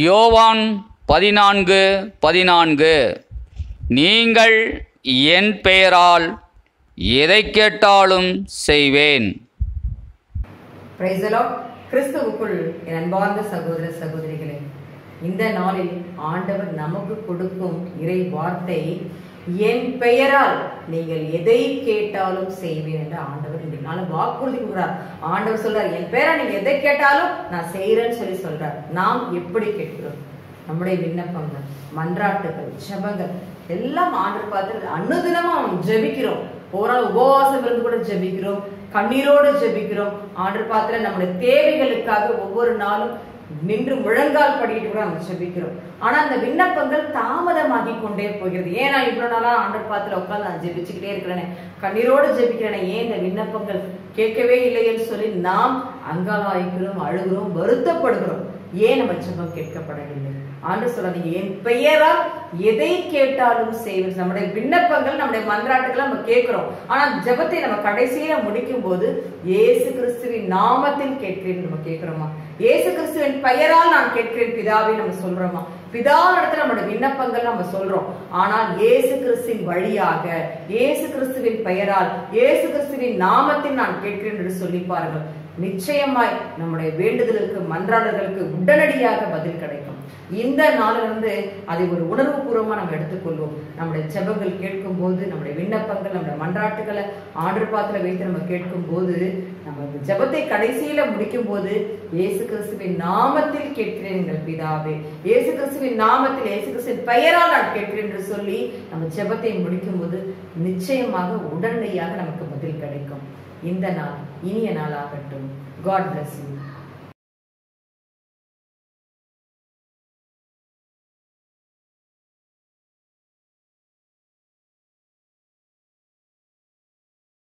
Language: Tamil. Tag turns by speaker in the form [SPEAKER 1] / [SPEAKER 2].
[SPEAKER 1] யோவான் பதினான்கு பதினான்கு. நீங்கள் என் பெயரால் எதை கேட்டாலும் செய்வேன்.
[SPEAKER 2] கிறிஸ்துவுக்குள் என் அன்பார்ந்த சகோதர சகோதரிகளே இந்த நாளில் ஆண்டவர் நமக்கு கொடுக்கும் இறை வார்த்தை என் பெயரால் நீங்கள் எதை கேட்டாலும் செய்வேன் என்று ஆண்டவர் இன்றைக்கு நாள் வாக்குறுதி கொடுக்கிறார் ஆண்டவர் சொல்றார் என் பெயரா நீங்க எதை கேட்டாலும் நான் செய்யறேன்னு சொல்லி சொல்றார். நாம் எப்படி கேட்கிறோம்? நம்முடைய விண்ணப்பங்கள் மன்றாட்டுகள் ஜபங்கள் எல்லாம் ஆண்டு பார்த்து அன்னுதினமும் ஜெபிக்கிறோம் ஜபிக்கிறோம். நாள் உபவாசம் இருந்து கூட ஜெபிக்கிறோம். கண்ணீரோடு ஜெபிக்கிறோம். ஆண்டு பார்த்துல நம்முடைய தேவைகளுக்காக ஒவ்வொரு நாளும் நின்று முழங்கால் படிட்டு கூட நம்ம ஜெபிக்கிறோம் ஆனா அந்த விண்ணப்பங்கள் தாமதமாகி கொண்டே போகிறது. ஏன் நான் இவ்வளவு நாளா ஆண்டவர் பாத்துல உட்காந்து நான் ஜெபிச்சுக்கிட்டே இருக்கிறேனே. கண்ணீரோடு ஜெபிக்கிறேனே. ஏன் இந்த விண்ணப்பங்கள் கேட்கவே இல்லைன்னு சொல்லி நாம் அங்காலாய்க்கிறோம் அழுகிறோம் வருத்தப்படுகிறோம். ஏன் நம்ம ஜெபம் கேட்கப்படவில்லை? ஆண்டு சொல்லாதீங்க என் பெயரால் எதை கேட்டாலும் செய்வது நம்முடைய விண்ணப்பங்கள் நம்முடைய மன்றாட்டுகளை நம்ம கேட்கிறோம். ஆனா ஜெபத்தை நம்ம கடைசியில முடிக்கும் போது ஏசு கிறிஸ்துவின் நாமத்தில் கேட்கிறேன் நம்ம கேட்கிறோமா? ஏசு கிறிஸ்துவின் பெயரால் நான் கேட்கிறேன் பிதாவை நம்ம சொல்றோமா? பிதாவிடத்துல நம்மளோட விண்ணப்பங்கள் நம்ம சொல்றோம். ஆனால் இயேசு கிறிஸ்துவின் வழியாக இயேசு கிறிஸ்துவின் பெயரால் ஏசு கிறிஸ்துவின் நாமத்தில் நான் கேட்கிறேன் என்று சொல்லி பாருங்கள். நிச்சயமாய் நம்முடைய வேண்டுதலுக்கு மன்றாடல்களுக்கு உடனடியாக பதில் கிடைக்கும். இந்த நாளிலிருந்து அதை ஒரு உணர்வு பூர்வமாக நம்ம எடுத்துக்கொள்வோம். நம்முடைய ஜெபங்கள் கேட்கும் போது நம்முடைய விண்ணப்பங்கள் நம்முடைய மன்றாட்டுகளை ஆண்டு பாத்திர வைத்து நம்ம கேட்கும் போது நம்ம இந்த ஜெபத்தை கடைசியில முடிக்கும் போது இயேசு கிறிஸ்துவின் நாமத்தில் கேட்கிறேன் எங்கள் பிதாவே. இயேசு கிறிஸ்துவின் நாமத்தில் இயேசு கிறிஸ்துவின் பெயரால் நான் கேட்கிறேன் என்று சொல்லி நம்ம ஜெபத்தை முடிக்கும் போது நிச்சயமாக உடனடியாக நமக்கு பதில் கிடைக்கும். இந்த நாள் இனிய நாளாகட்டும். God bless you